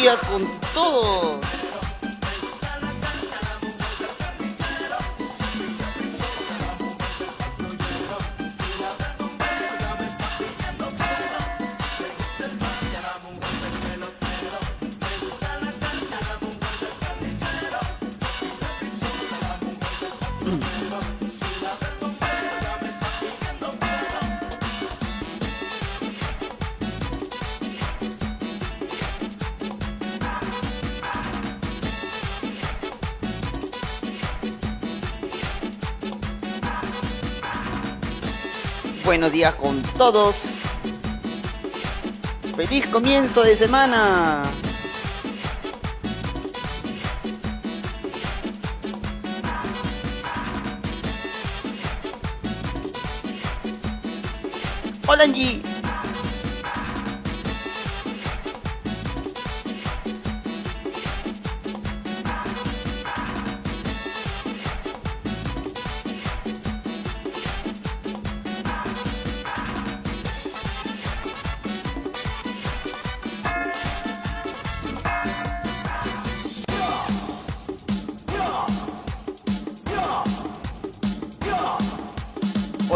días con todos. Buenos días con todos. Feliz comienzo de semana. Hola Angie.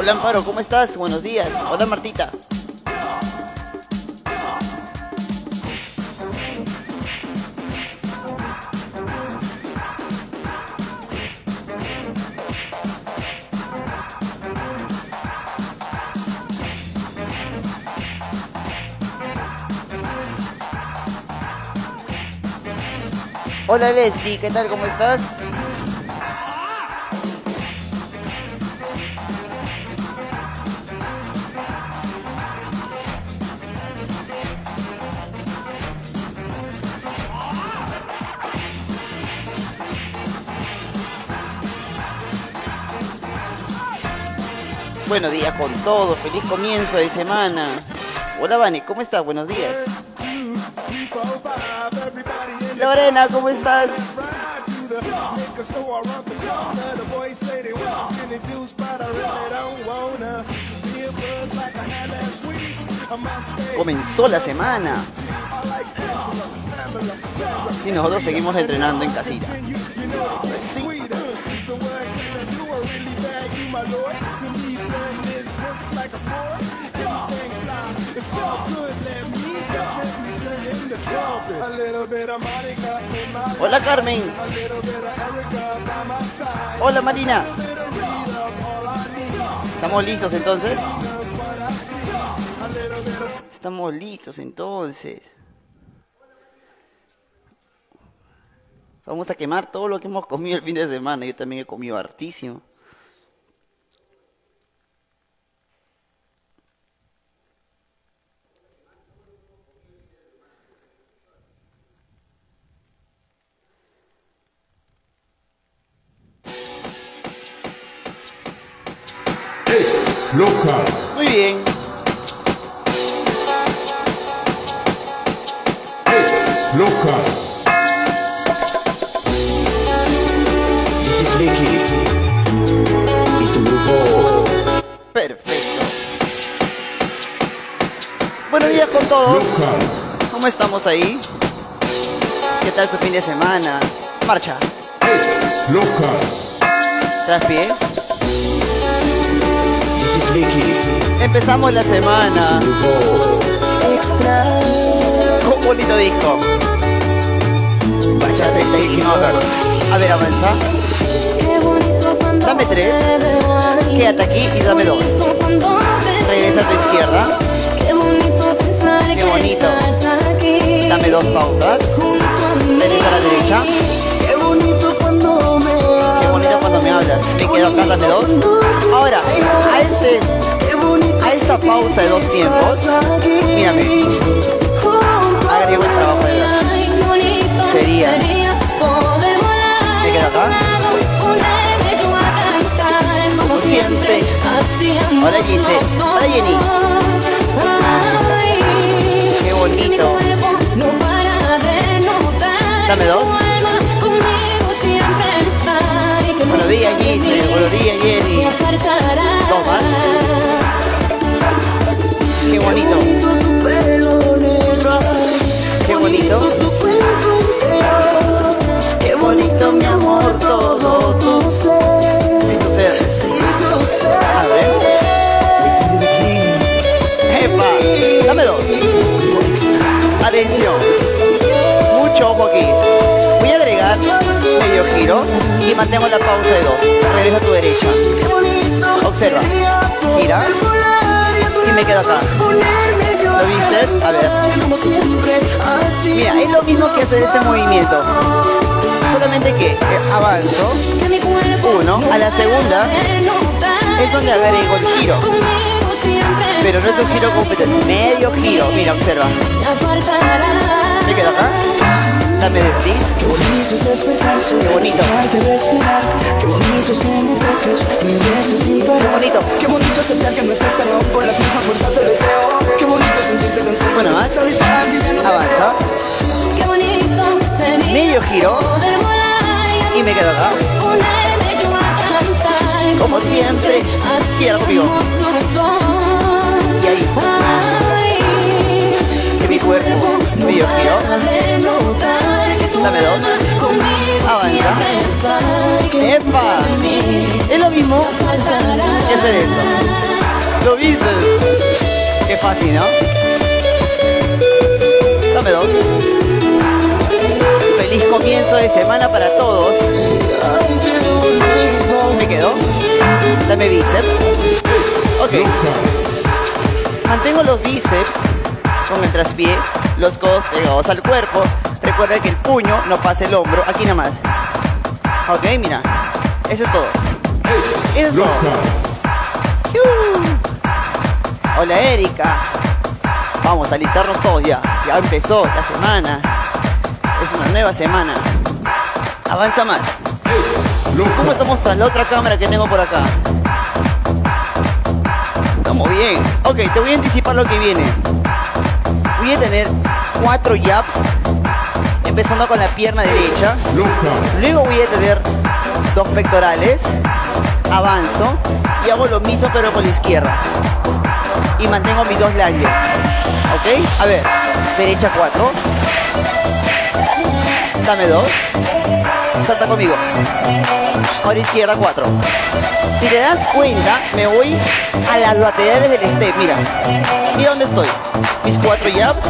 Hola Amparo, ¿cómo estás? Buenos días. Hola Martita. Hola Leslie, ¿qué tal? ¿Cómo estás? Buenos días con todos, feliz comienzo de semana. Hola Vane, ¿cómo estás? Buenos días. Lorena, ¿cómo estás? Comenzó la semana. Y nosotros seguimos entrenando en casita. Hola Carmen. Hola Marina. ¿Estamos listos entonces? Estamos listos entonces. Vamos a quemar todo lo que hemos comido el fin de semana. Yo también he comido hartísimo. Local. Muy bien. Local. This is Vicky. Y tu grupo. Perfecto. Buenos días con todos. Local. ¿Cómo estamos ahí? ¿Qué tal su fin de semana? Marcha. Local. ¿Tras pie? Empezamos la semana. Extra. Un bonito disco. Bachata y Taking. A ver, avanza. Dame tres. Quédate aquí y dame dos. Regresa a tu izquierda. Qué bonito. Dame dos pausas. Regresa a la derecha. Hablas. Me quedo acá, dos. Ahora, a este, a esta pausa de dos tiempos, mírame, agrego el trabajo de la Sería. Me quedo acá. Como siempre. Hola Gise. Hola Jenny. Qué bonito. Dame dos. buenos días Gise, buenos días Jenny. Tomás. Qué bonito. Qué bonito. Qué bonito mi amor, todo tu ser. Si tu ser. Si tu. A ver. Epa, dame dos. Atención. Mucho ojo aquí. Medio giro y mantengo la pausa de dos. Regreso a tu derecha. Observa. Gira. y me quedo acá. ¿Lo viste? A ver. Mira, es lo mismo que hacer este movimiento. Solamente que avanzo. Uno. A la segunda es donde agrego el giro. Pero no es un giro completo, es medio giro. Mira, observa. Me quedo acá. Dame desliz. Qué bonito es despertarse, Qué bonito. dejarte respirar. Qué bonito es que me toques, me beses sin Qué parar. bonito. Qué bonito aceptar que no estás pero por las mismas fuerzas te deseo. Qué bonito sentirte tan cerca. Bueno, ya te Avanza. Qué bonito sería Medio giro. poder volar Y me quedo acá. Ponerme yo a cantar Como siempre. Los dos. Y ahí. Mi cuerpo. Tú Dame dos. Avanza. Que ¡Epa! Es lo mismo que hacer esto. ¿Lo viste? Qué fácil, ¿no? Dame dos. Feliz comienzo de semana para todos. Me quedo. Dame bíceps. Ok. Mantengo los bíceps con el traspié, los codos pegados al cuerpo. Recuerda que el puño no pase el hombro. Aquí nada más. Ok, mira. Eso es todo. Eso es todo. Hola Erika. Vamos a alistarnos todos ya. Ya empezó la semana. Es una nueva semana. Avanza más. ¿Cómo estamos tras la otra cámara que tengo por acá? Estamos bien. Ok, te voy a anticipar lo que viene. Voy a tener cuatro jabs. Empezando con la pierna derecha. Luego voy a tener dos pectorales, avanzo y hago lo mismo pero con la izquierda. Y mantengo mis dos lunges. ¿Ok? A ver, derecha 4. Dame dos. Salta conmigo. Ahora izquierda 4. Si te das cuenta, me voy a las laterales del step. Mira, mira dónde estoy. Mis cuatro jabs.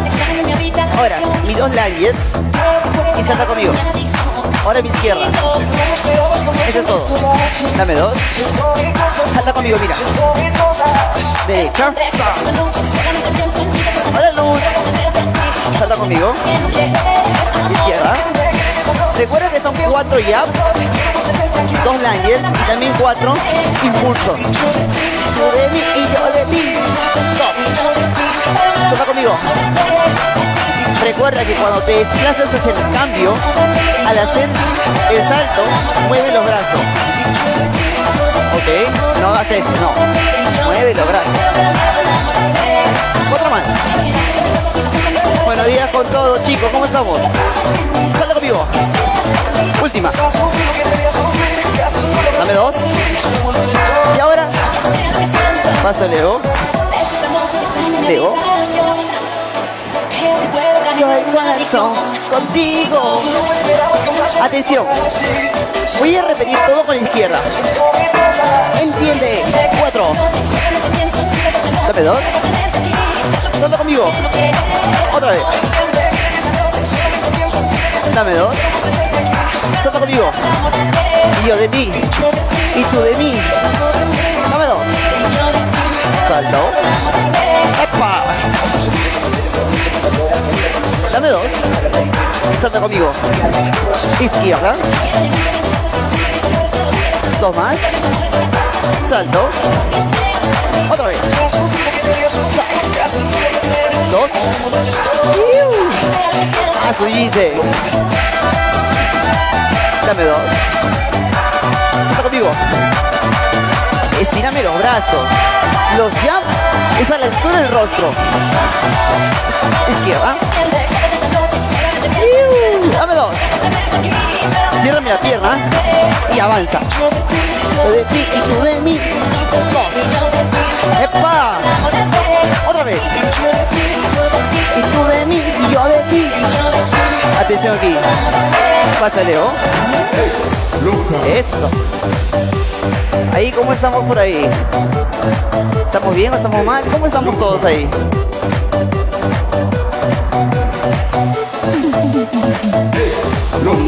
Ahora, mis dos lunges. Y salta conmigo. Ahora mi izquierda. Eso es todo. Dame dos. Salta conmigo, mira. Derecha. Ahora luz. Salta conmigo. Izquierda. Recuerda que son cuatro jabs, dos lunges y también cuatro impulsos. Yo de mí y yo de ti. Dos. Salta conmigo. Recuerda que cuando te desplazas hacia el cambio, al hacer el salto, mueve los brazos. Ok, no hagas esto, no. Mueve los brazos. Otra más. Buenos días con todos, chicos, ¿cómo estamos? Salta conmigo. Última. Dame dos. Y ahora, pasa Leo. Leo. Yo contigo. Atención. Voy a repetir todo con la izquierda. Entiende. Cuatro. Dame dos. Salta conmigo. Otra vez. Dame dos. Salta conmigo. Y yo de ti. Y tú de mí. Dame dos. Salto. ¡Epa! Dame dos. Salta conmigo. Izquierda. Dos más. Salto. Otra vez. Sa- Dos. ¡Iu! A su dice. Dame dos. Salta conmigo. Estírame los brazos. Los jumps es a la altura del rostro. Izquierda. Dame dos. Ciérrame la pierna y avanza. De ti y tú de mí. Dos. ¡Epa! Otra vez. Y tú de mí y yo de ti. Atención aquí. Pasa, Leo. ¿oh? Eso. Ahí, ¿cómo estamos por ahí? ¿Estamos bien o estamos mal? ¿Cómo estamos todos ahí?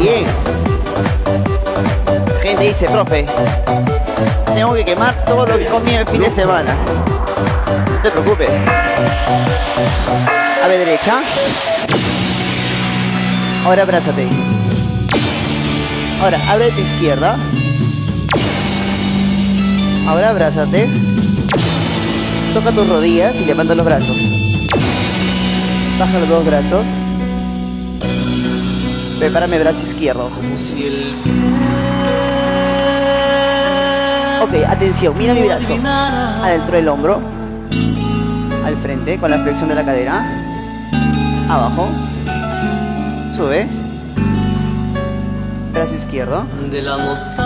Bien. Gente dice, profe, tengo que quemar todo lo que comí el fin de semana. Te preocupes. A derecha. Ahora abrázate. Ahora, abre tu izquierda. Ahora abrázate. Toca tus rodillas y levanta los brazos. Baja los dos brazos. Prepárame brazo izquierdo. Ok, atención, mira mi brazo. Adentro del hombro. Al frente, con la flexión de la cadera. Abajo. Sube. Brazo izquierdo. De la nostalgia.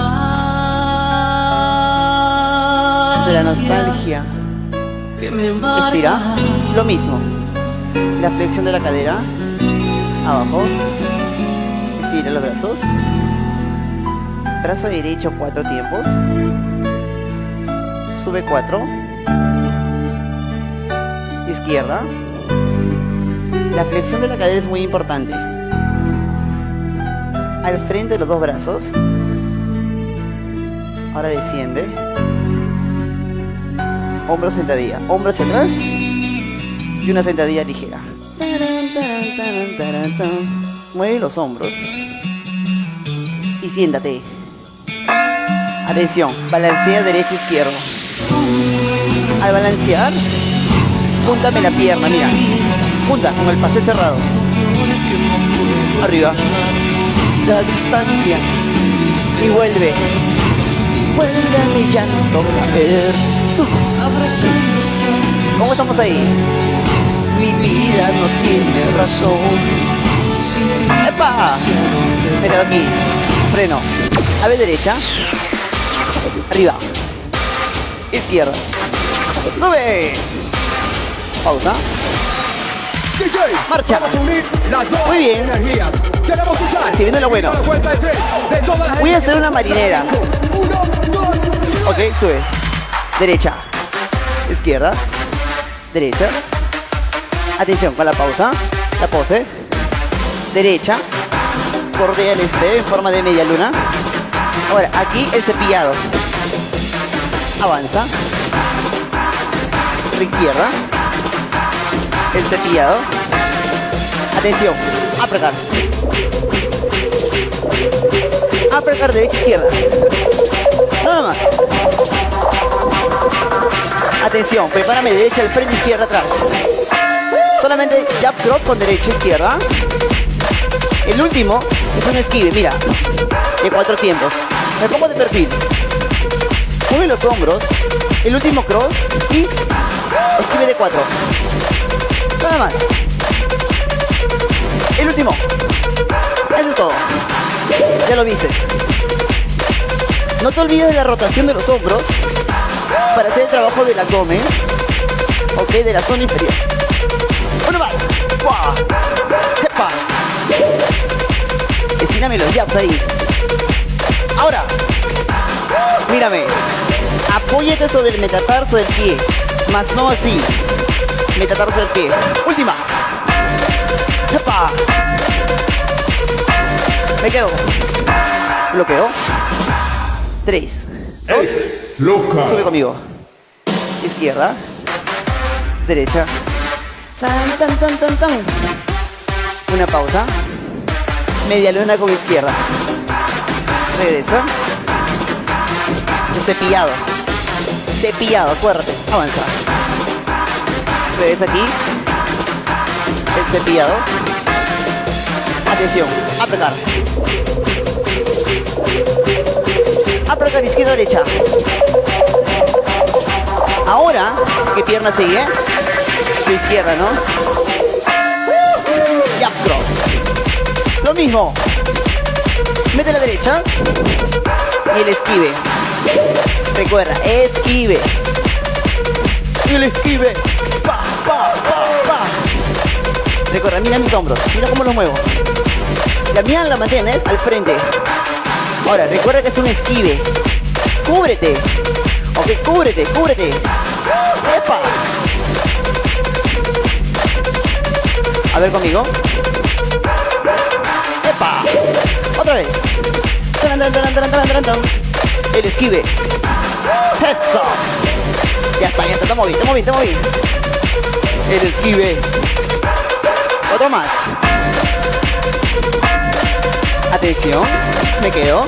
De la nostalgia. Respira. Lo mismo. La flexión de la cadera. Abajo. Estira los brazos. Brazo derecho cuatro tiempos. Sube cuatro. Izquierda. La flexión de la cadera es muy importante. Al frente de los dos brazos. Ahora desciende. Hombro sentadilla. Hombro hacia atrás. Y una sentadilla ligera. Mueve los hombros. Y siéntate. Atención, balancea derecho izquierdo. Al balancear, júntame la pierna, mira. Junta con el pase cerrado. Arriba. La distancia. Y vuelve. Vuelve a mi llanto caer. ¿Cómo estamos ahí? Mi vida no tiene razón. ¡Epa! Me quedo aquí. Freno. A ver derecha. Arriba. Izquierda. ¡Sube! Pausa. DJ, Marcha. Vamos a unir las dos Muy bien. energías. Queremos escuchar. Si viene lo bueno. Voy a hacer una marinera. Uno, dos. Ok, sube. Derecha. Izquierda. Derecha. Atención con la pausa. La pose. Derecha. Bordea el este en forma de media luna. Ahora, aquí el cepillado. Avanza. Izquierda. El cepillado. Atención. Apretar. Apretar derecha izquierda. Nada más. Atención, prepárame derecha al frente, izquierda atrás. Solamente jab cross con derecha, izquierda. El último es un esquive, mira. De cuatro tiempos. Me pongo de perfil. Mueve los hombros. El último cross y esquive de cuatro. Nada más. El último. Eso es todo. Ya lo viste. No te olvides de la rotación de los hombros para hacer el trabajo del abdomen, ok, de la zona inferior. Uno más. ¡Fua! ¡Epa! Estírame los jabs ahí. Ahora, mírame. Apóyate sobre el metatarso del pie, más no así. Metatarso del pie. Última. ¡Epa! Me quedo. Bloqueo. Tres. Dos. Es loca. Sube conmigo. Izquierda. Derecha. Tan, tan, tan, tan, tan. Una pausa. Media luna con izquierda. Regresa. Cepillado. Cepillado, acuérdate. Avanza. Regresa aquí. El cepillado. Atención. Apretar. Apretar izquierda, derecha. Ahora, ¿qué pierna sigue? Su izquierda, ¿no? Y afro. Lo mismo. Mete la derecha. Y el esquive. Recuerda, esquive. Y el esquive. Recuerda, mira mis hombros. Mira cómo los muevo. La mía la mantienes al frente. Ahora, recuerda que es un esquive. Cúbrete. Ok, cúbrete, cúbrete. ¡Epa! A ver conmigo. ¡Epa! Otra vez. El esquive. Eso. Ya está, ya está. Estamos bien, estamos bien, estamos bien. El esquive. Más. Atención. Me quedo.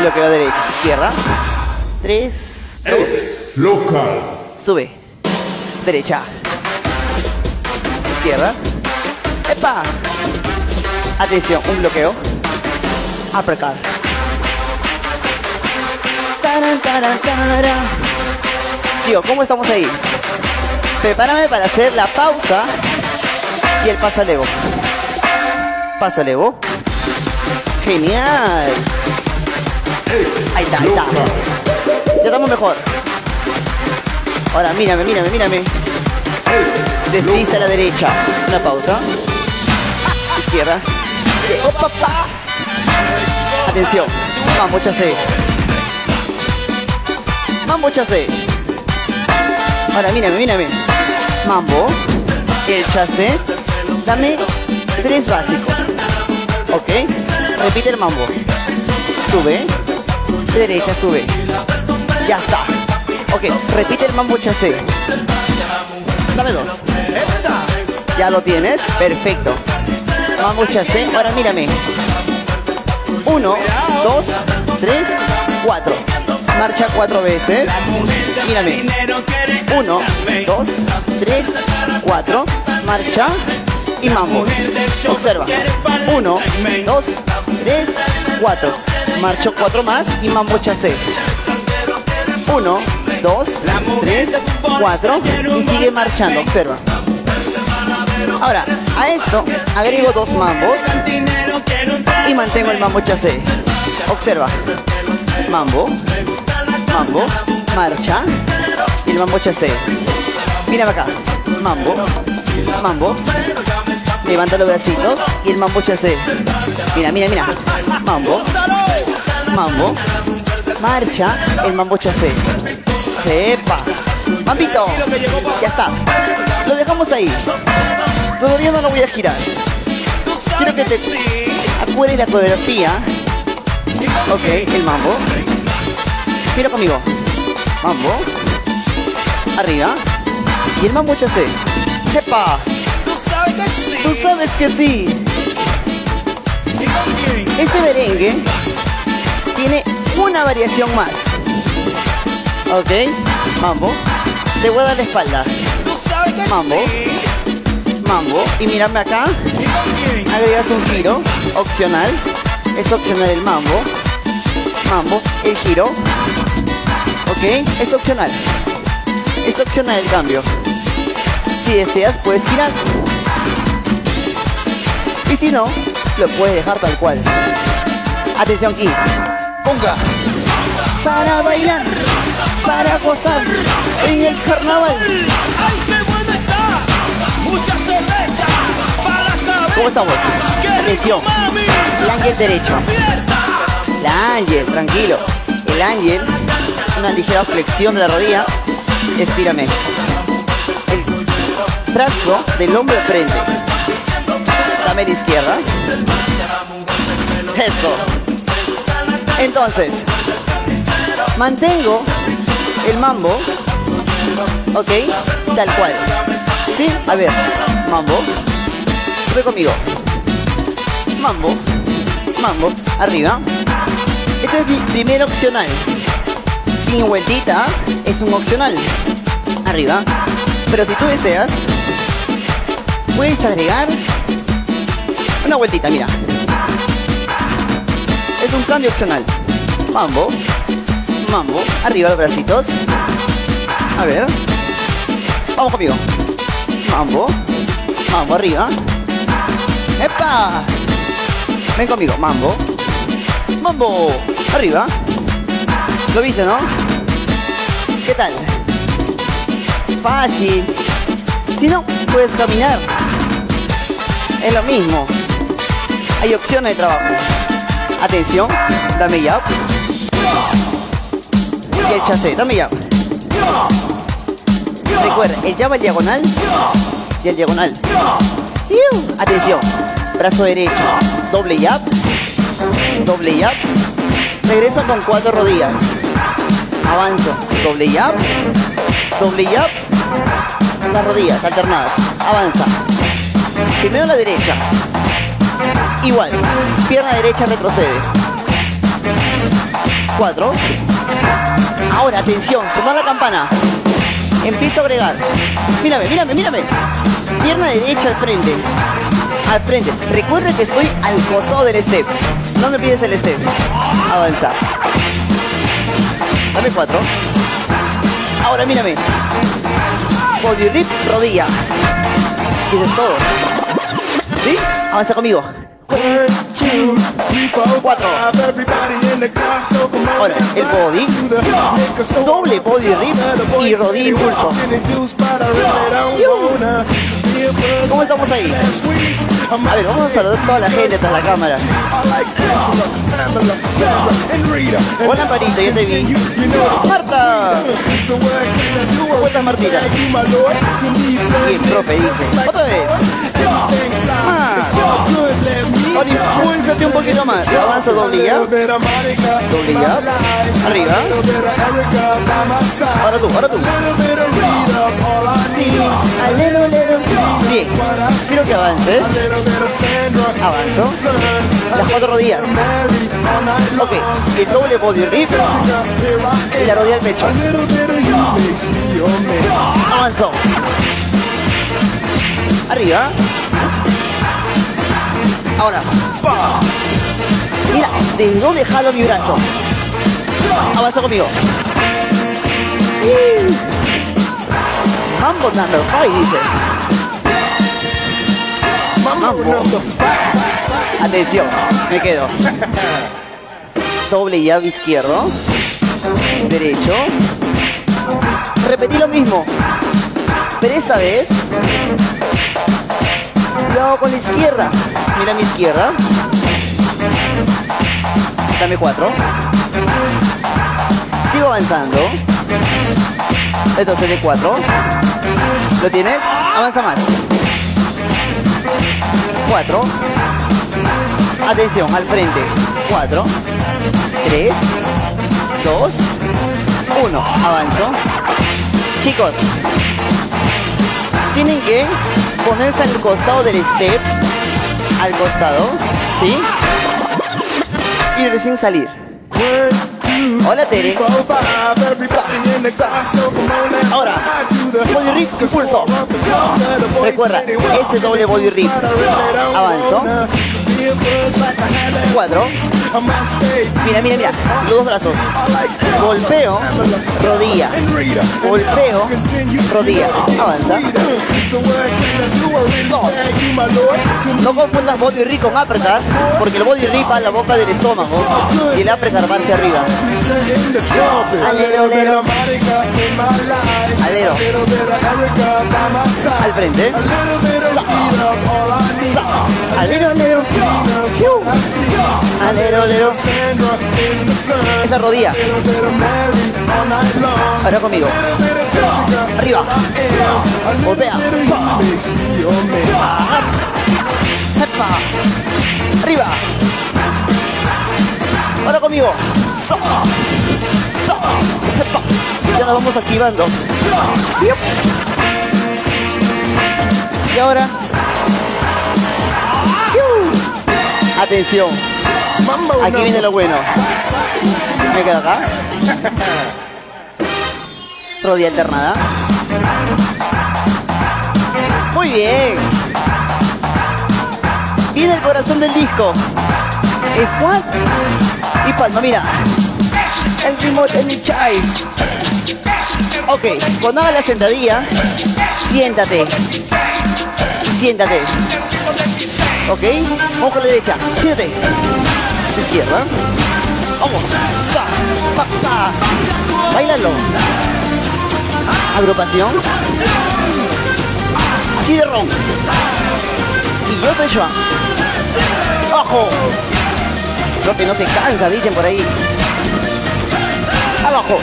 Bloqueo derecha, izquierda. Tres, dos. Es local. Sube. Derecha. Izquierda. ¡Epa! Atención, un bloqueo. Taran. Chío, ¿cómo estamos ahí? Prepárame para hacer la pausa y el paso al Evo. Paso al Evo. Genial. Ahí está, ahí está. Ya estamos mejor. Ahora, mírame, mírame, mírame. Desliza a la derecha. Una pausa. Izquierda. Atención. Mambo chase. Mambo chase. Ahora, mírame, mírame. Mambo. El chase. Dame tres básicos. ¿Ok? Repite el mambo. Sube. Derecha, sube. Ya está. Ok, repite el mambo chase. Dame dos. ¿Ya lo tienes? Perfecto. Mambo chase. Ahora mírame. Uno, dos, tres, cuatro. Marcha cuatro veces. Mírame. Uno, dos, tres, cuatro. Marcha y mambo. Observa. Uno, dos, tres, cuatro. Marcho cuatro más y mambo chase. Uno, dos, tres, cuatro. Y sigue marchando. Observa. Ahora, a esto agrego dos mambos y mantengo el mambo chase. Observa. Mambo, mambo, marcha y el mambo chase. Mira acá. Mambo, mambo. Levanta los bracitos y el mambo chase. Mira, mira, mira. Mambo, mambo, marcha, el mambo chase. Sepa. Mambito. Ya está. Lo dejamos ahí. Todavía no lo voy a girar. Quiero que te acuerdes la coreografía. Ok, el mambo. Mira conmigo. Mambo. Arriba. Y el mambo chase. ¡Sepa! Tú sabes que sí. Este merengue tiene una variación más. Ok, mambo. Te voy a dar la espalda. Mambo. Mambo. Y mírame acá. Agregas un giro opcional. Es opcional el mambo. Mambo. El giro. Ok, es opcional. Es opcional el cambio. Si deseas, puedes girar. Y si no, lo puedes dejar tal cual. Atención aquí. Ponga. Para bailar, para gozar en el carnaval. ¡Ay, qué buena está! ¡Mucha cerveza! ¡Para cabeza! ¿Cómo estamos? ¡Qué rico, Atención. El ángel derecho. El ángel, tranquilo. El ángel, una ligera flexión de la rodilla. Estírame. El brazo del hombro de frente. Dame la izquierda. Eso. Entonces, mantengo el mambo. Ok, tal cual. ¿Sí? A ver, mambo. Sube conmigo. Mambo. Mambo. Arriba. Este es mi primer opcional. Sin vueltita es un opcional. Arriba. Pero si tú deseas, puedes agregar una vueltita, mira. Es un cambio opcional. Mambo. Mambo. Arriba los bracitos. A ver. Vamos conmigo. Mambo. Mambo arriba. ¡Epa! Ven conmigo. Mambo. Mambo. Arriba. ¿Lo viste, no? ¿Qué tal? Fácil. Si no, puedes caminar. Es lo mismo. Hay opciones de trabajo. Atención, dame ya. Y el chasé, dame ya. Recuerda, el jab al diagonal y el diagonal. Atención, brazo derecho, doble jab, doble jab, Regreso con cuatro rodillas. Avanzo. Doble jab. Doble jab. Las rodillas alternadas. Avanza. Primero la derecha. Igual. Pierna derecha retrocede. Cuatro. Ahora, atención. Sonar la campana. Empiezo a agregar. Mírame, mírame, mírame. Pierna derecha al frente. Al frente. Recuerda que estoy al costado del step. No me pides el step. Avanza. Dame cuatro. Ahora mírame. Body rip, rodilla. Tienes todo. ¿Sí? Avanza conmigo. Cuatro. Ahora, el body. Doble body rip y rodilla impulso. ¿Cómo estamos ahí? A ver, vamos a saludar a toda la gente tras la cámara. Hola Marita, ya te vi. Marta. ¿Cómo estás Martita? Bien, profe, dice. Otra vez. Más. Ahora impúlsate un poquito más. Avanza. Doble ya. Arriba. Ahora tú, ahora tú. Bien. Quiero que avances. Avanzo. Las cuatro rodillas. Ok. El doble body rip. Y la rodilla al pecho. Avanzó. Arriba. Ahora. Mira, ¿de dónde jalo mi brazo? Avanza conmigo. Mambo number 5 dice. Mambo. Atención, me quedo. Doble llave izquierdo. Derecho. Repetí lo mismo. Pero esta vez. Lo hago con la izquierda. Mira mi izquierda. Dame cuatro. Sigo avanzando. Entonces de cuatro. ¿Lo tienes? Avanza más. Cuatro. Atención, al frente. Cuatro. Tres. Dos. Uno. Avanzo. Chicos. Tienen que ponerse al costado del step. Al costado. ¿Sí? Y recién salir. Hola Tere. Ahora, body rip, impulso. Recuerda, ese doble body rip. Avanzo. Cuatro. Mira, mira, mira. Dos brazos. Golpeo, rodilla. Golpeo, rodilla. Avanza. Dos. No confundas body rip con uppercut, porque el body rip va a la boca del estómago y el uppercut va hacia arriba. Alero, alero. Alero. Al frente. Alero, alero. Fiu. Alero, alero. Esa rodilla. Ahora conmigo. Arriba. Epa. Arriba. Ahora conmigo. Ya nos vamos activando. Y ahora. Atención. Aquí viene lo bueno. Me quedo acá. Rodilla alternada. Muy bien. Viene el corazón del disco. Squat y palma, mira. El remote en el chai. Ok, cuando haga la sentadilla, siéntate. Siéntate. Ok, vamos con la derecha. Siéntate. Izquierda. Vamos. Sa. Bailalo. Agrupación. Ron. Y yo soy Joan. ¡Ojo! Lo que no se cansa, dicen por ahí. Abajo.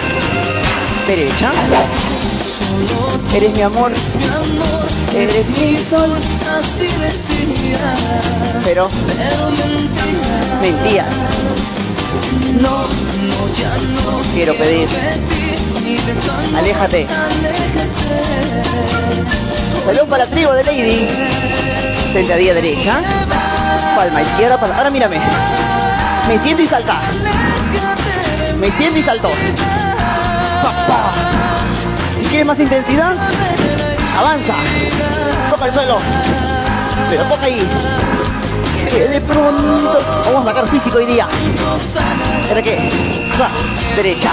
Derecha. Eres mi amor. Eres mi sol. Pero pero mentira. mentiras. No, quiero pedir. Aléjate. Salud para la tribu de Lady. Sentadilla derecha. Palma izquierda, palma. Ahora mírame. Me siento y salta. Me siento y salto. Quieres más intensidad, avanza. Toca el suelo. Pero toca ahí. Que de pronto. Vamos a sacar físico hoy día. ¿Para qué? Derecha.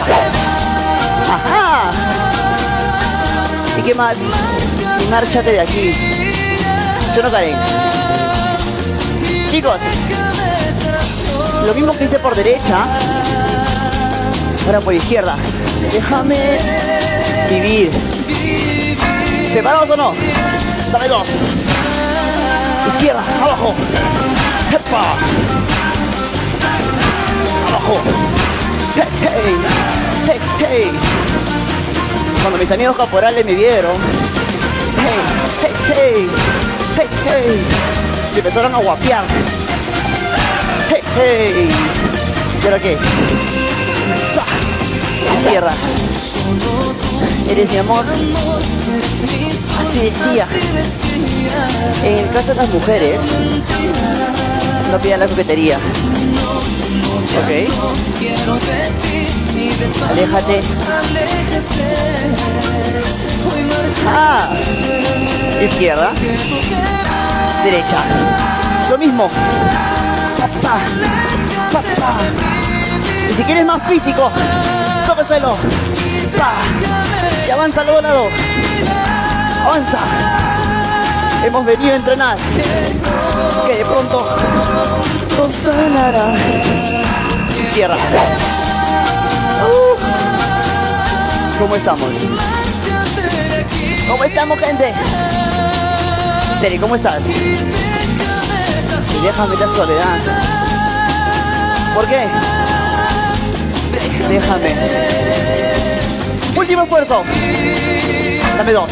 Ajá. ¿Y qué más? Márchate de aquí. Yo no Karen. Chicos, lo mismo que hice por derecha, ahora por izquierda. Déjame vivir. ¿Preparados o no? Dame dos. Izquierda, abajo. ¡Epa! Abajo. Hey, hey. Hey, hey. Cuando mis amigos caporales me vieron. Hey, hey, hey. Hey, hey. Empezaron a guapear. Hey, hey. ¿Y ahora qué? Izquierda. Eres mi amor. Así decía. En el caso de las mujeres, no pidan la coquetería. Ok. Aléjate. Ah. Izquierda. Derecha. Lo mismo. Papá. Papá. Y si quieres más físico, toca el suelo. Y avanza al lado. Avanza. Hemos venido a entrenar. Que de pronto nos sanará. Izquierda. Uh. ¿Cómo estamos? ¿Cómo estamos, gente? Tere, ¿cómo estás? Y déjame la soledad. ¿Por qué? Déjame. Último esfuerzo. Dame dos.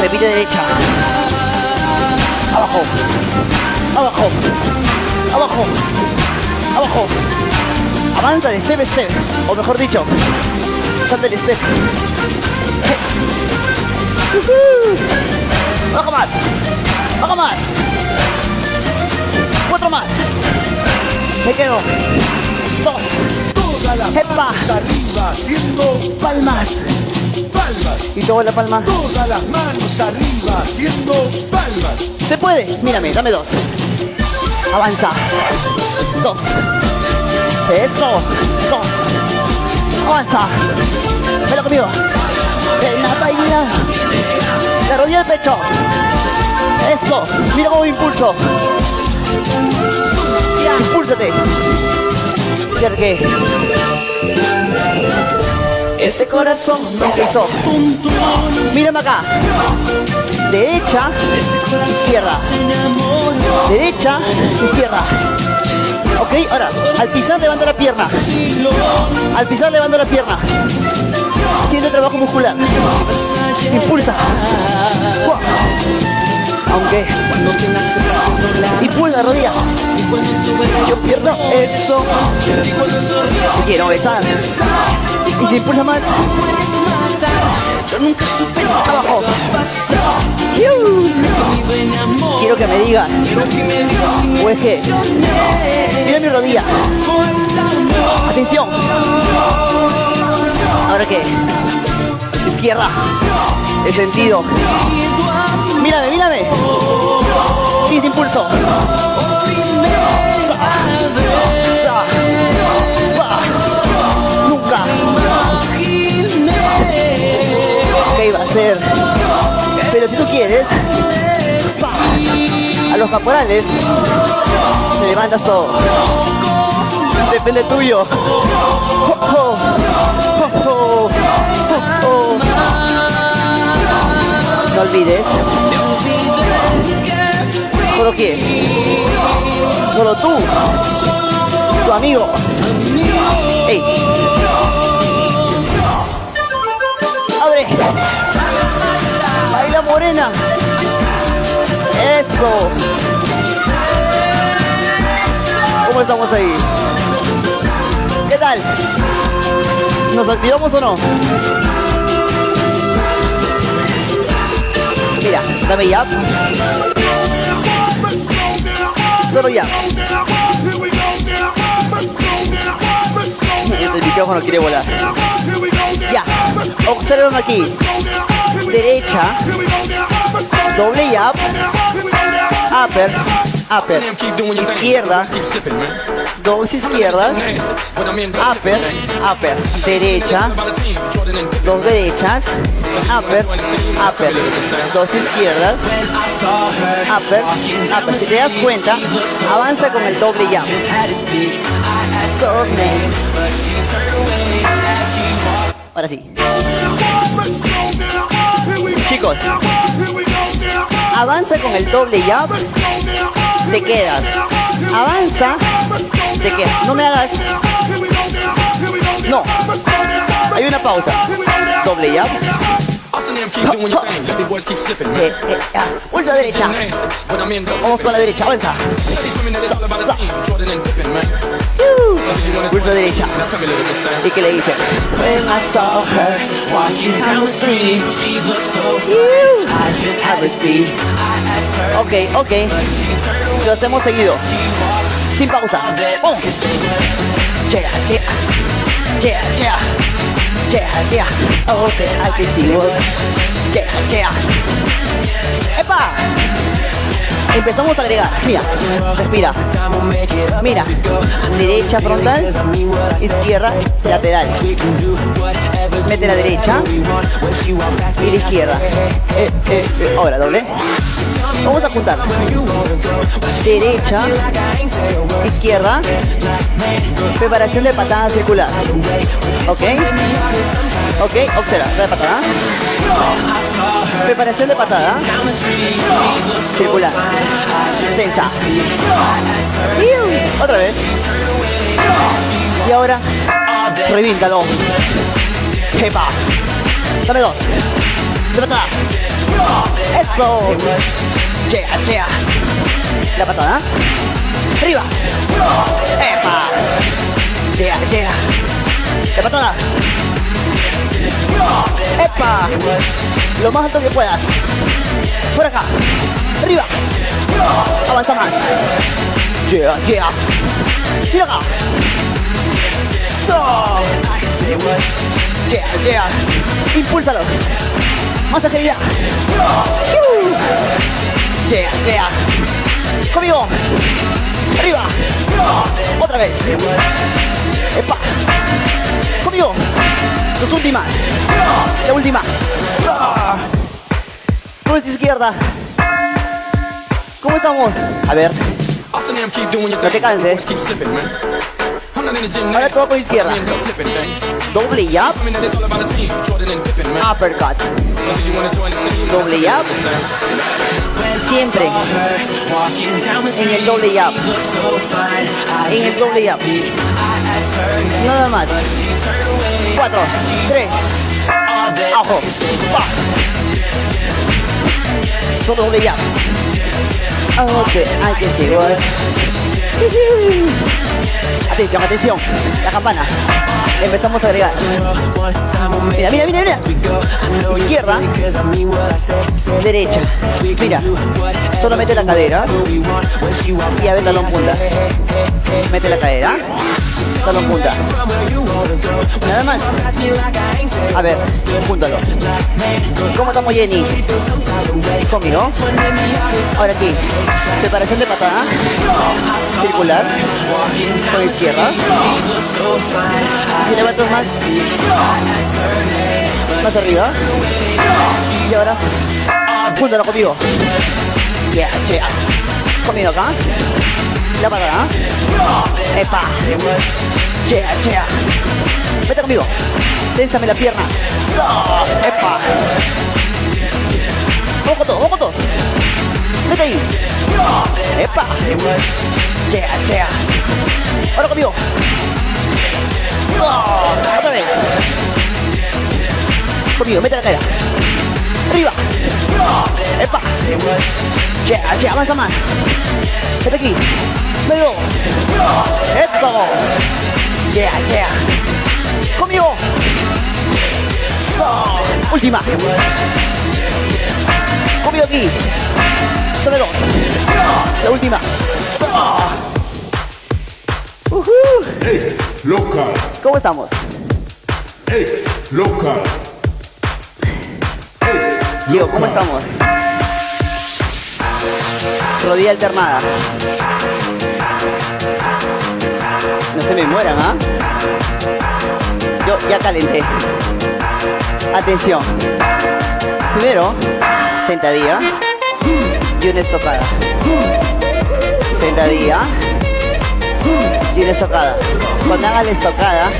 Repite derecha. Abajo. Abajo. Abajo. Abajo. Avanza de step a step. O mejor dicho, salta el step. Baja más. Baja más. Cuatro más. Me quedo. Dos. Epa. Arriba haciendo Palmas. palmas. Y toda la palma. Todas las manos arriba haciendo palmas. Se puede. Mírame, dame dos. Avanza. Dos. Eso. Dos. Avanza. Velo conmigo. Ven a bailar. La rodilla al pecho. Eso. Mira cómo impulso. Impúlsate. Cerque. Ese corazón no hizo. Mírame acá. Derecha, izquierda. Derecha, izquierda. Ok, ahora, al pisar levanta la pierna. Al pisar levanta la pierna. Siente trabajo muscular. Impulsa. Aunque impulsa la rodilla. Yo pierdo eso. Te quiero besar. Y si impulsa más. Abajo. ¡Iu! Quiero que me digan. O es que. Mira mi rodilla. Atención. ¿Ahora qué? Izquierda. El sentido. Mírame, mírame. Mis impulso. Nunca. ¿Qué iba a hacer? Pero si tú quieres, a los caporales, te levantas todo. Depende tuyo. Oh, oh. Oh, oh. Oh, oh. Olvides. ¿Solo quién? Solo tú. Tu amigo. Ey. Abre. Baila morena. Eso. ¿Cómo estamos ahí? tal? ¿Nos activamos o no? Mira, dame ya. Solo ya. El micrófono quiere volar. Ya. Observen aquí. Derecha. Doble jab. Upper. Upper. Izquierda. Dos izquierdas. Upper. Upper. Derecha. Dos derechas. Upper. Upper. Dos izquierdas. Upper. Upper. Si te das cuenta, avanza con el doble jab. Ahora sí. Chicos, avanza con el doble jab, te quedas. Avanza, te quedas. No me hagas. No. Hay una pausa. Doble jab. Eh, eh, ah, ultra derecha. Vamos con la derecha, avanza. Pulsa derecha. ¿Y qué le dice? When I saw her walking down the street, she looked so fine. I just had to see. Ok, ok. Lo hacemos seguido. Sin pausa. ¡Pum! Yeah, yeah. Yeah, yeah. Yeah, yeah. Oh. ¡Epa! Empezamos a agregar. Mira, respira. Mira, derecha frontal, izquierda lateral. Mete la derecha y la izquierda. Ahora, doble. Vamos a juntar. Derecha, izquierda, preparación de patada circular. ¿Ok? ¿Ok? Observa, de patada. Preparación de patada. Circular. Sensa. Otra vez. Y ahora, revíntalo. Jepa. Dame dos. De patada. Eso. Llega, llega. La patada. Arriba. Epa. Llega, llega. La patada. Epa. Lo más alto que puedas. Por acá. Arriba. Avanza más. Llega, llega. Mira acá. Llega, llega. Impúlsalo. Más agilidad. Llega, llega. Conmigo. Arriba. Otra vez. Epa. Conmigo. Dos últimas. La última. Pulsa izquierda. ¿Cómo estamos? A ver. No te canses. Ahora todo con izquierda. Doble jab. Uppercut. Doble jab. Siempre. En el doble jab. En el doble jab. Nada más. Cuatro. Tres. Abajo. Pa. Solo doble jab. Ok, hay que seguir. Atención, atención. La campana. Empezamos a agregar. Mira, mira, mira, mira. Izquierda. Derecha. Mira. Solo mete la cadera. Y a ver talón punta. Mete la cadera. Talón punta. Nada más. A ver, júntalo. ¿Cómo estamos, Jenny? Conmigo. Ahora aquí. Preparación de patada. Circular. Con izquierda. Si levantas más. Más arriba. Y ahora. Júntalo conmigo. Yeah. Conmigo acá. La patada. Epa. Yeah, yeah. Vete conmigo. Ténsame la pierna. Epa. Vamos con todo, vamos con todo. Vete ahí. Epa. Yeah, yeah. Ahora conmigo. Otra vez. Conmigo, mete la cara. Arriba. Epa. Yeah, yeah, avanza más. Vete aquí. Luego. Eso. Yeah, yeah. Conmigo. So. Última. Conmigo aquí. Dame dos. La última. Ujú. Ex local. ¿Cómo estamos? Ex local. Ex Gio, ¿cómo estamos? Rodilla alternada. No se me mueran, ¿ah? Yo ya calenté. Atención. Primero, sentadilla y una estocada. Sentadilla y una estocada. Cuando hagas la estocada,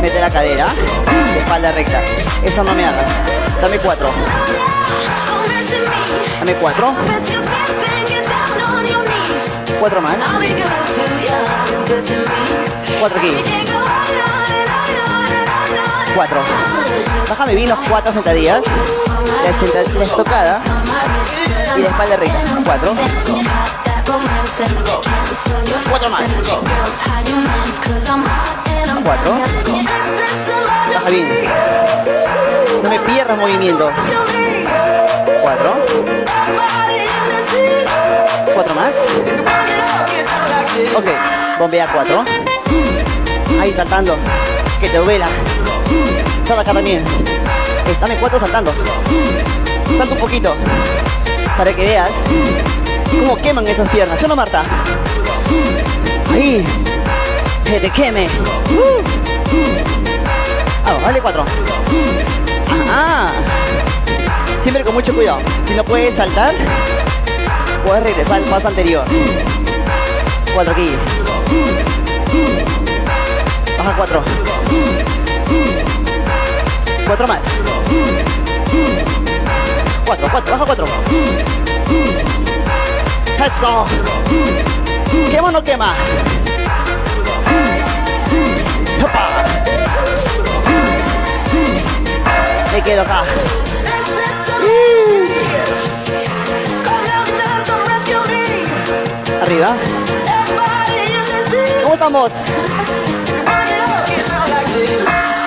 mete la cadera, espalda recta. Eso no me hagas. Dame cuatro. Dame cuatro. Cuatro más. Cuatro aquí. Cuatro. Bájame bien los cuatro sentadillas. La, senta- la estocada y la espalda recta. Cuatro. Cuatro más. Cuatro. Baja bien. No me pierdas movimiento. Cuatro. Cuatro más. Ok. Bombea cuatro. Ahí saltando. Que te duela. Sal acá también. Eh, Dame cuatro saltando. Salta un poquito. Para que veas cómo queman esas piernas. ¿Sí no, Marta? Ahí. Que te queme. Ah, dale cuatro. Ajá. Siempre con mucho cuidado. Si no puedes saltar, puedes regresar al paso anterior. Cuatro aquí. Baja cuatro. Cuatro más. Cuatro, cuatro, baja cuatro. Eso. ¿Quema o no quema? Me quedo acá. Arriba. ¿Cómo estamos?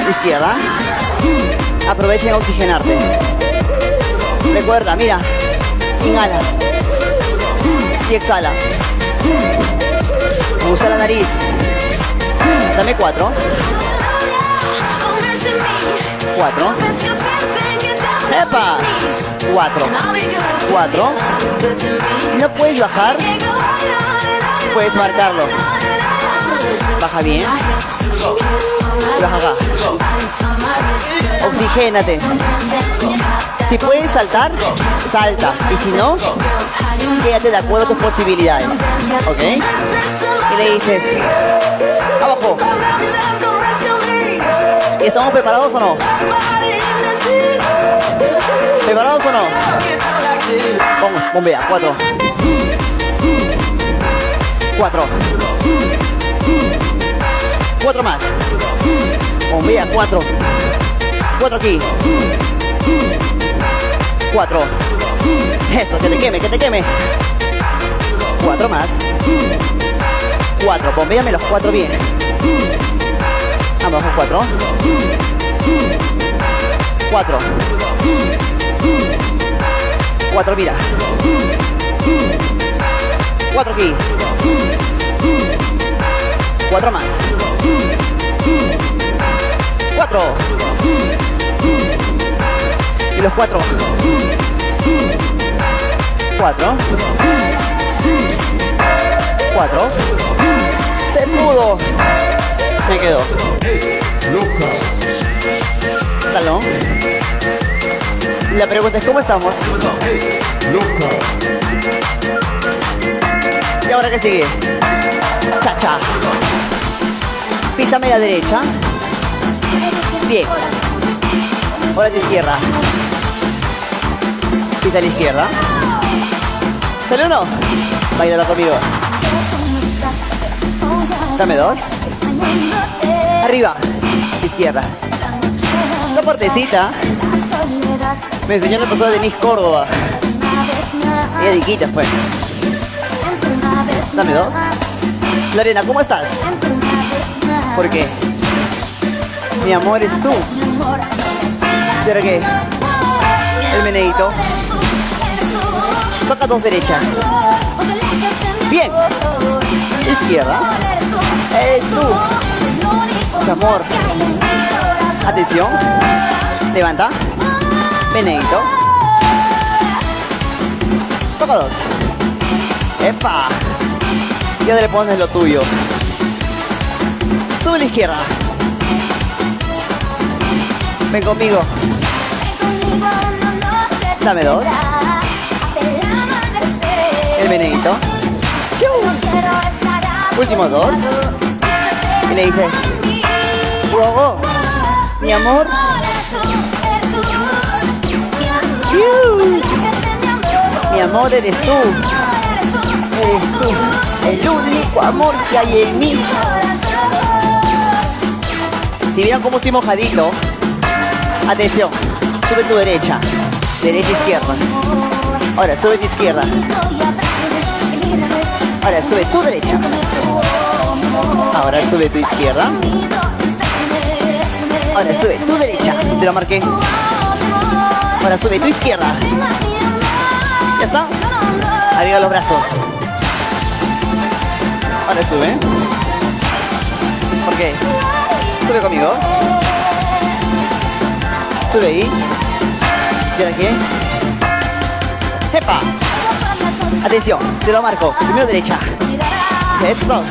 Izquierda. Aprovechen a oxigenarte. Recuerda, mira. Inhala. Y exhala. Usa la nariz. Dame cuatro. Cuatro. ¡Epa! Cuatro. Cuatro. Si no puedes bajar, puedes marcarlo. Baja bien. Baja acá. Oxigénate. Si puedes saltar, salta. Y si no, quédate de acuerdo a tus posibilidades. ¿Ok? Y le dices, abajo. ¿Y estamos preparados o no? ¿Preparados o no? Vamos, bombea, cuatro. Cuatro. Cuatro más. Bombea, cuatro. Cuatro aquí. Cuatro. Eso, que te queme, que te queme. Cuatro más. Cuatro. Bombéame los cuatro bien. Vamos, cuatro. Cuatro. Cuatro, mira. Cuatro aquí. Cuatro más. Cuatro. Y los cuatro. Cuatro. Cuatro. Se pudo. Se quedó. Talón. La pregunta es, ¿cómo estamos? ¿Y ahora qué sigue? Cha-cha. Písame a la derecha. Bien. Ahora la izquierda. Pisa a la izquierda. ¿Sale uno? Bailalo conmigo. Dame dos. Arriba. Izquierda. La partecita me enseñó la pasada Denise Córdoba. Ella diquita fue. Dame dos. Lorena, ¿cómo estás? ¿Por qué? Mi amor es tú. ¿Y ahora qué? El meneito. Toca dos derechas. Bien. Izquierda. Es tú. Amor. Atención. Levanta. Meneito. Toca dos. ¡Epa! Y ahora le pones lo tuyo. Sube la izquierda. Ven conmigo. Dame dos. El meneito. Últimos dos. Y le dice, Luego, mi amor. Mi amor eres tú. Eres tú. El único amor que hay en mí. Si vieron cómo estoy mojadito, atención, sube tu derecha, derecha izquierda. Ahora sube tu izquierda. Ahora sube tu derecha. Ahora sube tu izquierda. Ahora sube tu derecha. Te lo marqué. Ahora sube tu izquierda. ¿Ya está? Arriba los brazos. Ahora sube. ¿Por qué? Sube conmigo. Sube ahí. ¡Epa! Atención, te lo marco. Primero derecha. Eso.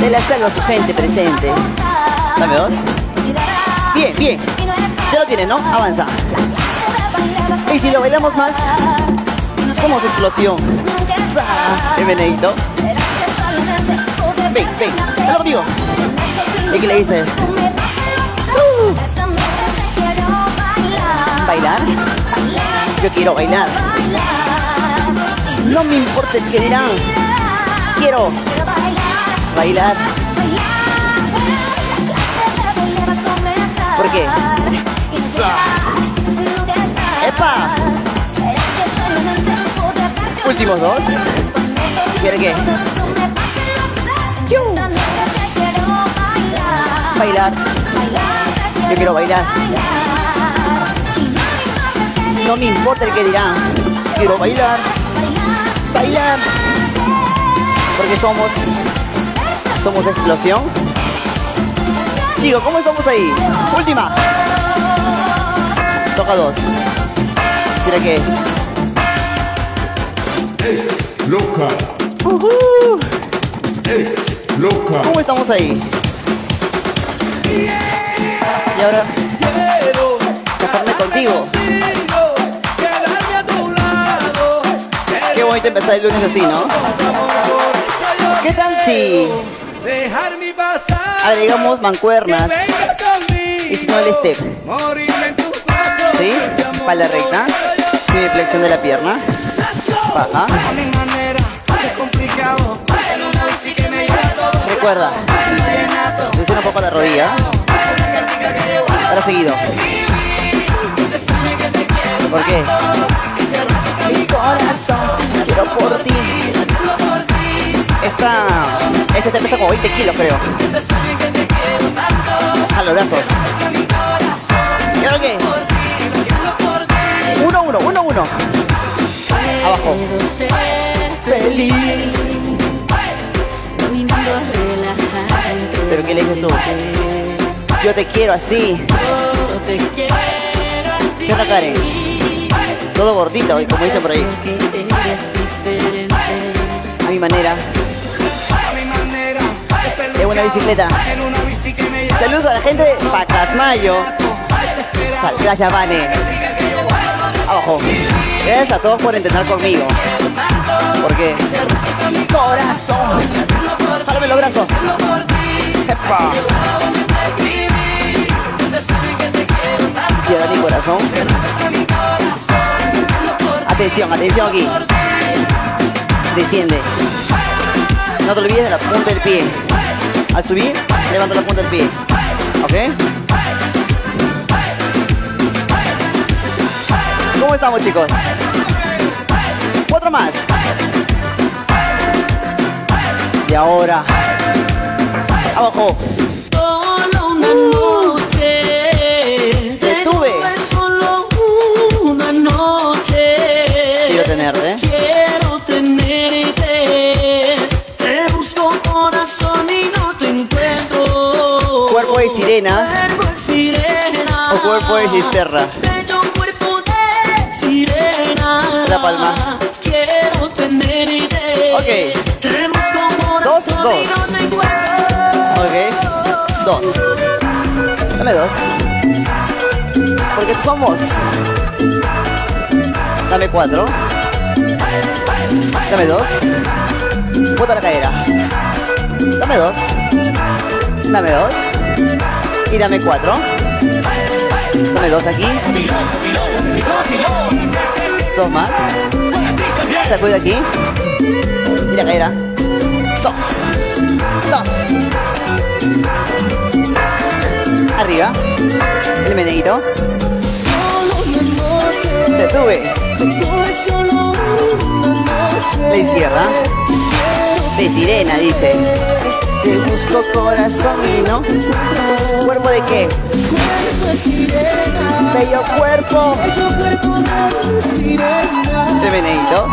De la salva su gente presente. Dame. Bien, bien. Ya lo tienes, ¿no? Avanza. Y si lo bailamos más, somos explosión. Meneito. Ven, ven. Conmigo. ¿Y qué le dice? ¿Bailar? Yo quiero bailar. No me importa el dirán. Quiero bailar. ¿Por qué? ¡Epa! Últimos dos. ¿Quiere qué? Bailar. Yo quiero bailar. No me importa el que dirán. Quiero bailar. Bailar. Porque somos. Somos de explosión. Chicos, ¿cómo estamos ahí? Última. Toca dos. Mira que. Ex loca. Ujú. Ex loca. ¿Cómo estamos ahí? Y ahora, casarme contigo. Bonito empezar el lunes así, ¿no? ¿Qué tal si agregamos mancuernas y si no el step? ¿Sí? Espalda recta. Flexión de la pierna. Baja. A mi manera, es una. Recuerda. Poco la rodilla. Ahora seguido. ¿Por qué? Mi corazón, quiero por ti. Esta, este te pesa como 20 kilos, creo. A los brazos. ¿Y ahora qué? Uno, uno, uno, uno. Abajo. Feliz. ¿Pero qué le dices tú? Yo te quiero así. Yo te quiero así. ¿Qué onda, Karen? Todo gordito, y como dicen por ahí. A mi manera. De bicicleta. una bici que me lleva Saludos a la gente de Pacasmayo. Gracias, Vane. Abajo. Gracias a todos por entrenar conmigo. Porque corazón. Jálame los brazos. Epa. Ahora mi corazón. Atención, atención aquí. Desciende. No te olvides de la punta del pie. Al subir, levanta la punta del pie. ¿Ok? ¿Cómo estamos, chicos? Cuatro más. Y ahora, Abajo. Sirena o cuerpo de sirena. La palma. Ok. Dos, dos. Ok. Dos. Dame dos. Porque somos. Dame cuatro. Dame dos. Bota la cadera. Dame dos. Dame dos. Y dame cuatro. Dame dos aquí. Dos más. Sacude aquí. Y la. Dos. Dos. Arriba. El meneíto. Solo una noche. Te tuve. Tuve solo una noche. La izquierda. De sirena, dice. Te busco corazón y no. ¿Cuerpo de qué? Cuerpo de sirena. Bello cuerpo. Bello cuerpo de sirena. El meneíto.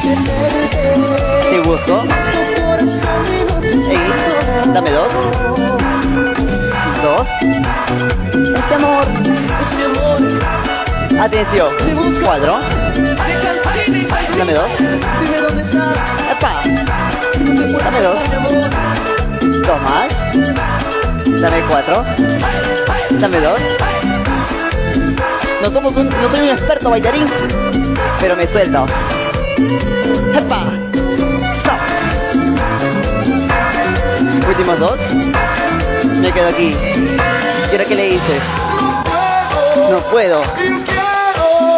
Quiero tenerte. Te busco. Ey, dame dos. Dos. Este amor. Es mi amor. Atención. Cuatro. Dame dos. Dime dónde. ¡Epa! Dame dos. Dos más. Dame cuatro. Dame dos. No somos un, no soy un experto bailarín, pero me suelto. ¡Epa! Dos. Últimos dos. Me quedo aquí. ¿Y ahora qué le dices? No puedo.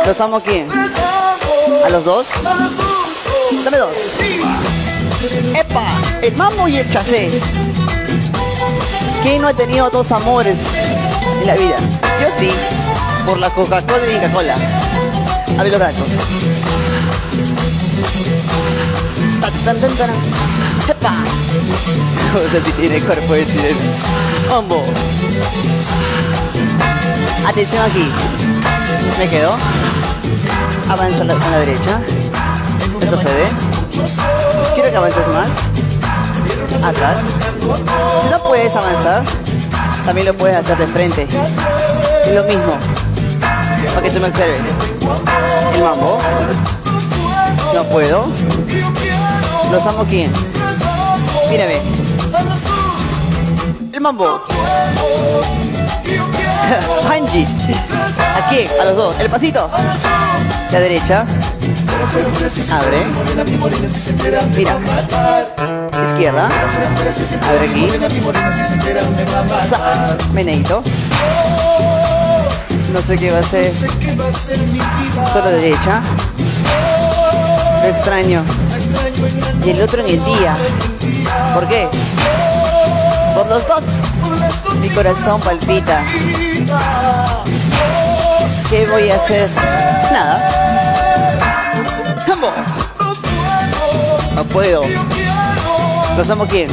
¿Los amo quién? ¿A los dos? Dame dos. ¡Epa! El mambo y el chacé. ¿Quién no ha tenido dos amores en la vida? Yo sí. Por la Coca-Cola y la Cola. Abre los brazos. ¡Epa! Si tiene cuerpo de sirena. Mambo. Atención aquí. Me quedo. Avanza a la, a la derecha. Retrocede. Que avances más. Atrás. Si no puedes avanzar, también lo puedes hacer de frente. Es lo mismo. Para que tú me observes. El mambo. No puedo. Los amo quién. Mírame. El mambo. Hanji. Aquí, a los dos. El pasito. La derecha. Abre. Mira. Izquierda. Abre aquí. Meneito. No sé qué va a ser. Solo derecha. Extraño. Y el otro en el día. ¿Por qué? Por los dos. Mi corazón palpita. ¿Qué voy a hacer? Nada. ¡Vamos! No puedo. ¿Los amo quién?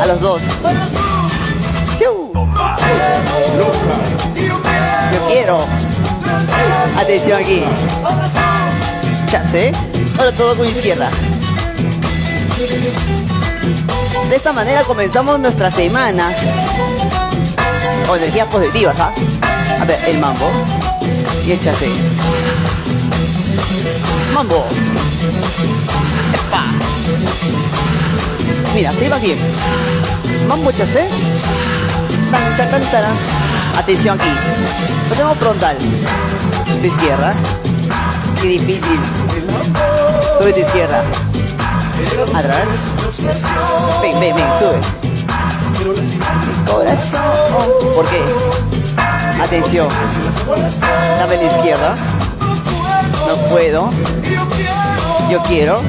A los dos. Yo quiero. Atención aquí. Ya sé. Ahora todo con izquierda. De esta manera comenzamos nuestra semana. Con energías positivas, ¿ah? A ver, el mambo. Y el chasé. Mambo. Epa. Mira, va bien. Mambo taran. Atención aquí. Tenemos frontal. De izquierda. Qué difícil. Sube de izquierda. Atrás. Ven, ven, ven, sube. ¿Por qué? Atención. Dame la izquierda. Puedo. Yo quiero.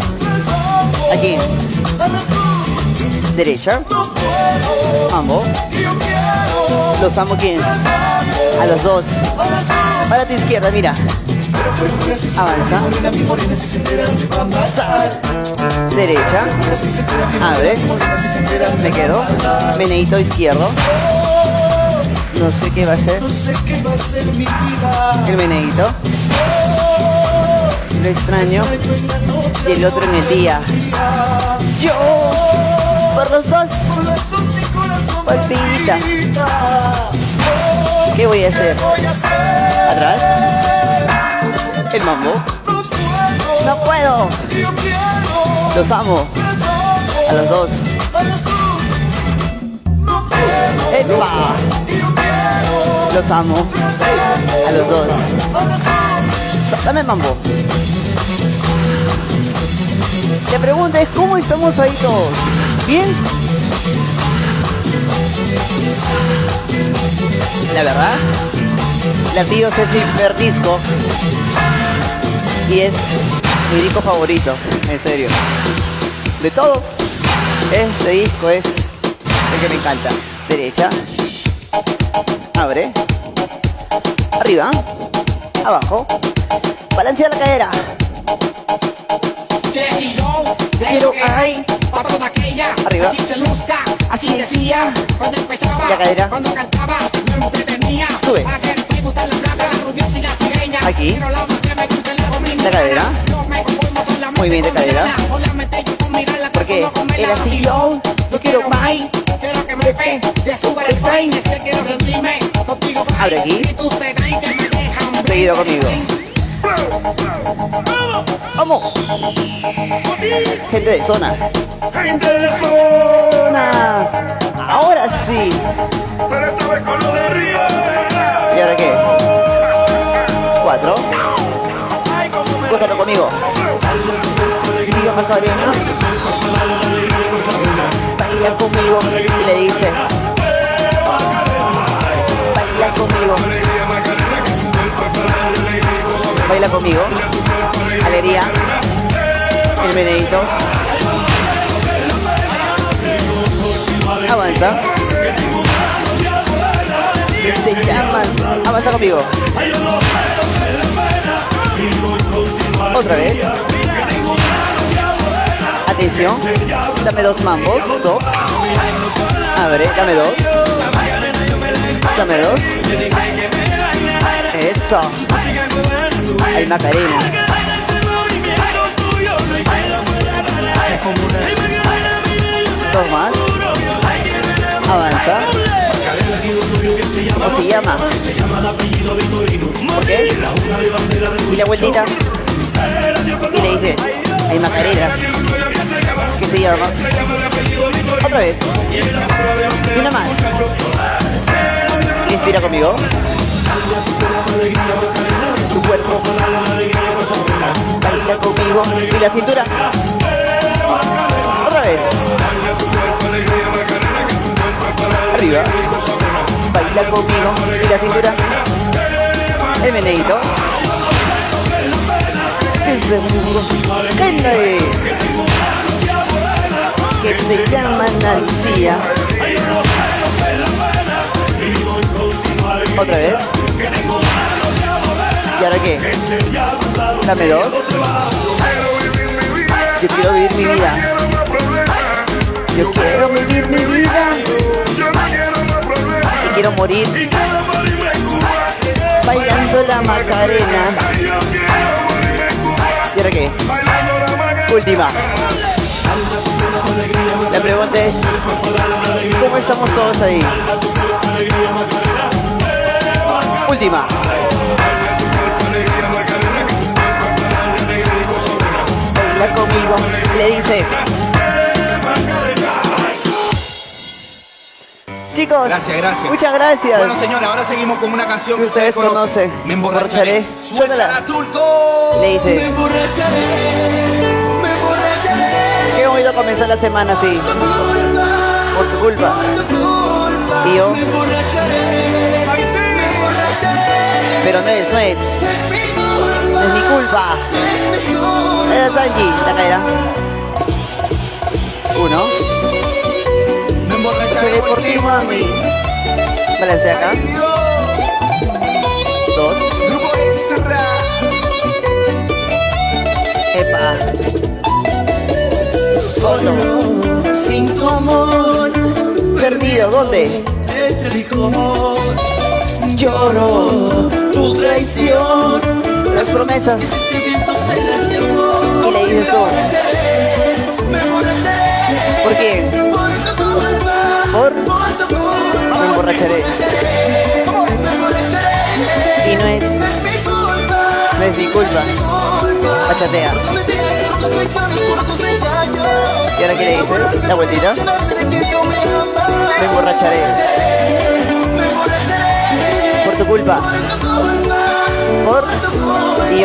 Aquí. Derecha. Ambos. Los amo quién? A los dos. Para tu izquierda, mira. Avanza. Derecha. Abre. Me quedo. Meneito izquierdo. No sé qué va a ser. El meneito. Extraño. Y el otro en el día. Yo. Por los dos. Palpita. ¿Qué voy a hacer? Atrás. El mambo. No puedo. Los amo. A los dos. ¡Epa! Los amo. A los dos. Dame mambo. Te pregunta es cómo estamos ahí todos. ¿Bien? La verdad, Latidos es mi primer disco y es mi disco favorito, en serio. De todos, este disco es el que me encanta. Derecha, abre, arriba, abajo, balancea la cadera. Quiero ay, para toda aquella Arriba. que se luzca, así decía cuando empezaba, La cadera. cuando cantaba, me entretenía. Sube. Hacer me gustan las blancas, las rubias y las pequeñas. Aquí. Pero la más que me gusta la dominicana. La cadera. No me conformo solamente Muy bien de cadera. solamente yo con mirarla, Porque verla. asilo Yo quiero más, quiero que me ve, que suba el pain, es que quiero sentirme contigo. Abre aquí. Que Seguido conmigo. ¡Vamos! Gente de zona. Gente de zona. Ahora sí. Pero esta vez con lo de arriba. ¿Y ahora qué? Cuatro. Gózalo conmigo. Diga Macarena. Baila conmigo. Y le dice. Baila conmigo. Baila conmigo. Alegría. El meneito. Avanza. Se llaman. Avanza conmigo. Otra vez. Atención. Dame dos mambos. Dos. Abre. Dame dos. Dame dos. Eso. Hay Macarena. Dos más. Avanza. ¿Cómo se llama? ¿Por qué? Y la vueltita. Y le dice, hay Macarena. ¿Qué se llama? Otra vez. Y una más. Respira conmigo. Baila conmigo. Y la cintura. Otra vez. Arriba. Baila conmigo. Y la cintura. El meneito. Que se llama Nancy. Otra vez. ¿Y ahora qué? Dame dos. Yo quiero vivir mi vida. Yo quiero vivir mi vida. Y quiero morir bailando la Macarena. ¿Y ahora qué? Última. La pregunta es, ¿cómo estamos todos ahí? Última. Conmigo. Le dices. Chicos, Gracias, gracias. muchas gracias. Bueno, señora, ahora seguimos con una canción que Ustedes ustedes, conocen. Me emborracharé. Emborracharé. Suéltala. Turco. Le dice. Qué bonito comenzar la semana así. Por tu culpa. Y yo. Pero no es, no es. No es mi culpa. Era Sanji, la caerá. Uno. Me por ti, mami. Balancea acá. Dos. Ah. Solo. Sin tu amor Perdido, ¿dónde? Lloro tu traición Las promesas. ¿Por qué? Por me emborracharé. Y no es, no es mi culpa. Engaños ¿Y ahora qué le dices? La vueltita. Me emborracharé. Por tu culpa. Por y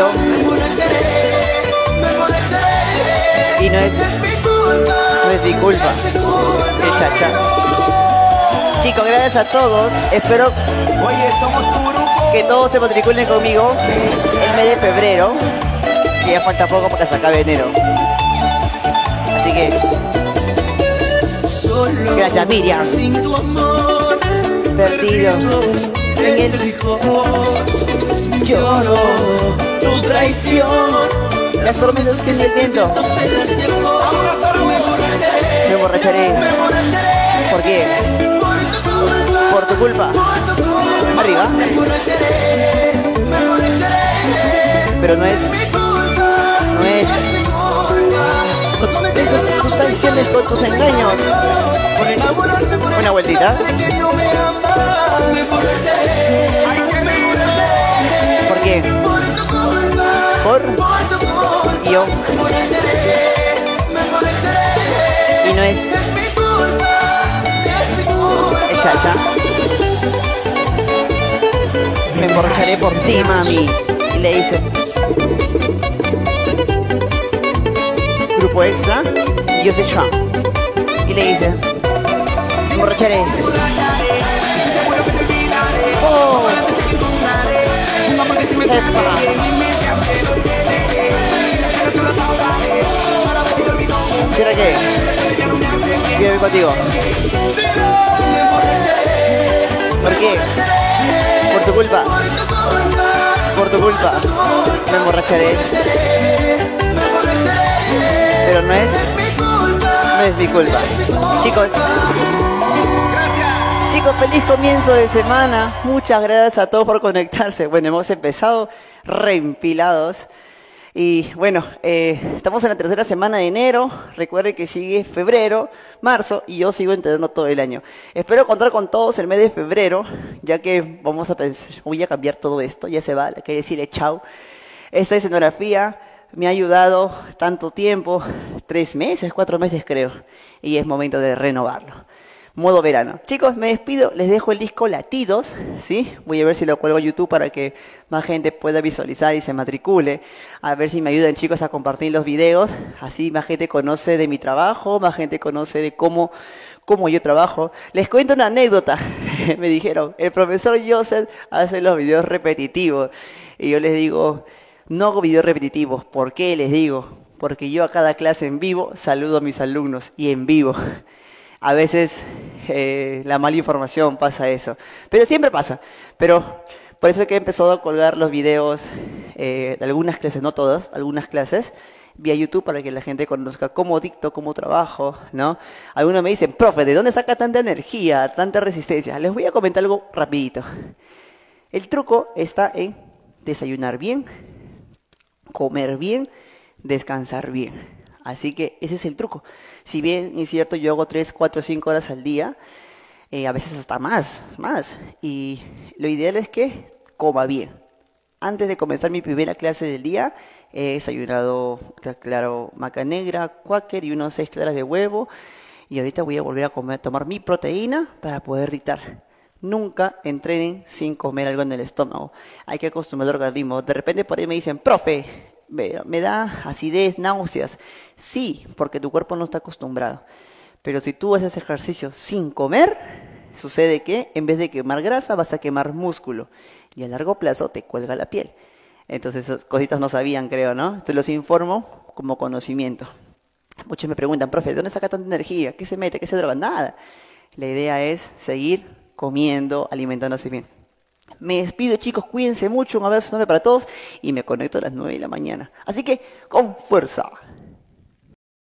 Y no es, no es mi culpa. Qué chacha. Chicos, gracias a todos. Espero que todos se matriculen conmigo el mes de febrero. Que ya falta poco para que se enero. Así que, gracias Miriam. Perdido. En el Lloro tu traición Las promesas que las llevó Me emborracharé ¿Por qué? Por tu culpa Arriba. Pero no es, no es. Esas traiciones con tus engaños. Una vueltita. ¿Por qué? Por y no es. Es chacha. Me emborracharé por ti, mami. Y le dice. Grupo extra. Y yo soy Trump. Y le dice. Me emborracharé. Oh. ¿Será qué? Yo voy contigo. ¿Por qué? Por tu culpa. Por tu culpa. Me emborracharé. Pero no es. No es mi culpa. Chicos. Chicos, feliz comienzo de semana. Muchas gracias a todos por conectarse. Bueno, hemos empezado reempilados. Y bueno, eh, estamos en la tercera semana de enero. Recuerden que sigue febrero, marzo y yo sigo entrenando todo el año. Espero contar con todos el mes de febrero, ya que vamos a pensar, voy a cambiar todo esto. Ya se va, hay que decirle chao. Esta escenografía me ha ayudado tanto tiempo, tres meses, cuatro meses creo, y es momento de renovarlo. Modo verano. Chicos, me despido, les dejo el disco Latidos, ¿sí? Voy a ver si lo cuelgo a YouTube para que más gente pueda visualizar y se matricule. A ver si me ayudan chicos a compartir los videos, así más gente conoce de mi trabajo, más gente conoce de cómo, cómo yo trabajo. Les cuento una anécdota. me dijeron, el profesor Joseph hace los videos repetitivos. Y yo les digo, no hago videos repetitivos. ¿Por qué les digo? Porque yo a cada clase en vivo saludo a mis alumnos y en vivo. A veces eh, la mala información pasa eso. Pero siempre pasa. Pero por eso es que he empezado a colgar los videos eh, de algunas clases, no todas, algunas clases, vía YouTube para que la gente conozca cómo dicto, cómo trabajo, ¿no? Algunos me dicen, profe, ¿de dónde saca tanta energía, tanta resistencia? Les voy a comentar algo rapidito. El truco está en desayunar bien, comer bien, descansar bien. Así que ese es el truco. Si bien es cierto, yo hago 3, 4, 5 horas al día, eh, a veces hasta más, más. Y lo ideal es que coma bien. Antes de comenzar mi primera clase del día, he desayunado, claro, maca negra, quaker y unos 6 claras de huevo. Y ahorita voy a volver a comer, tomar mi proteína para poder dictar. Nunca entrenen sin comer algo en el estómago. Hay que acostumbrar al organismo. De repente por ahí me dicen, profe, me, da acidez, náuseas. Sí, porque tu cuerpo no está acostumbrado. Pero si tú haces ejercicio sin comer, sucede que en vez de quemar grasa vas a quemar músculo. Y a largo plazo te cuelga la piel. Entonces esas cositas no sabían, creo, ¿no? Entonces los informo como conocimiento. Muchos me preguntan, profe, ¿de dónde saca tanta energía? ¿Qué se mete? ¿Qué se droga? Nada. La idea es seguir comiendo, alimentándose bien. Me despido chicos, cuídense mucho, un abrazo enorme para todos y me conecto a las 9 de la mañana. Así que, con fuerza.